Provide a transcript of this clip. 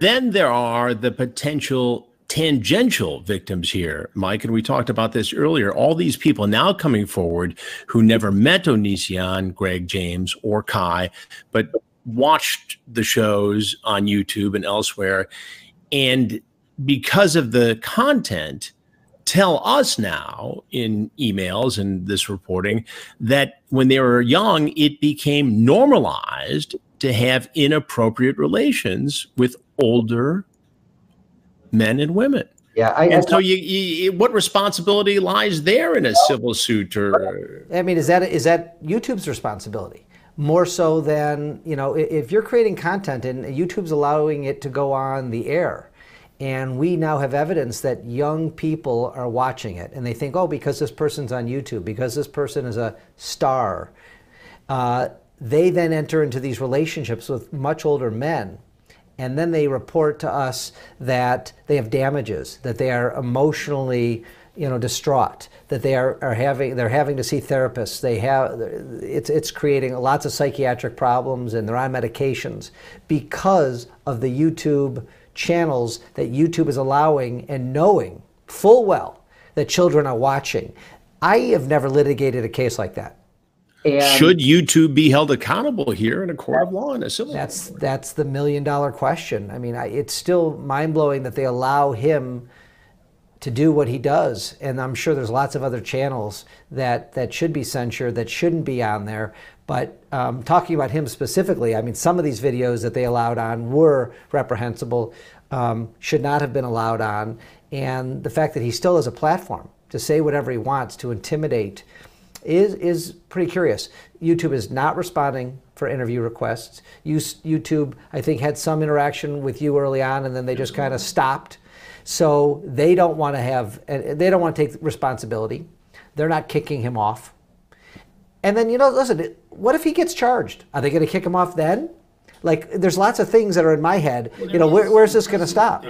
Then there are the potential tangential victims here, Mike, and we talked about this earlier. All these people now coming forward who never met Onision, Greg James, or Kai, but watched the shows on YouTube and elsewhere. And because of the content, tell us now in emails and this reporting that when they were young, it became normalized to have inappropriate relations with older men and women. Yeah, I, and so you, you, what responsibility lies there in a civil suit? Or I mean, is that is that YouTube's responsibility more so than you know if you're creating content and YouTube's allowing it to go on the air, and we now have evidence that young people are watching it and they think, oh, because this person's on YouTube, because this person is a star, uh, they then enter into these relationships with much older men and then they report to us that they have damages, that they are emotionally you know distraught that they are, are having they're having to see therapists. They have it's it's creating lots of psychiatric problems and they're on medications because of the YouTube channels that YouTube is allowing and knowing full well that children are watching. I have never litigated a case like that and Should YouTube be held accountable here in a court of law in a civil? That's that's the million dollar question. I mean, I, it's still mind blowing that they allow him to do what he does, and I'm sure there's lots of other channels that that should be censored that shouldn't be on there. But um, talking about him specifically, I mean, some of these videos that they allowed on were reprehensible, um, should not have been allowed on, and the fact that he still has a platform to say whatever he wants to intimidate is, is pretty curious. YouTube is not responding for interview requests. YouTube, I think, had some interaction with you early on, and then they just kind of stopped. So they don't want to have, they don't want to take responsibility. They're not kicking him off. And then, you know, listen, what if he gets charged? Are they going to kick him off then? Like, there's lots of things that are in my head. You know, where, where's this going to stop?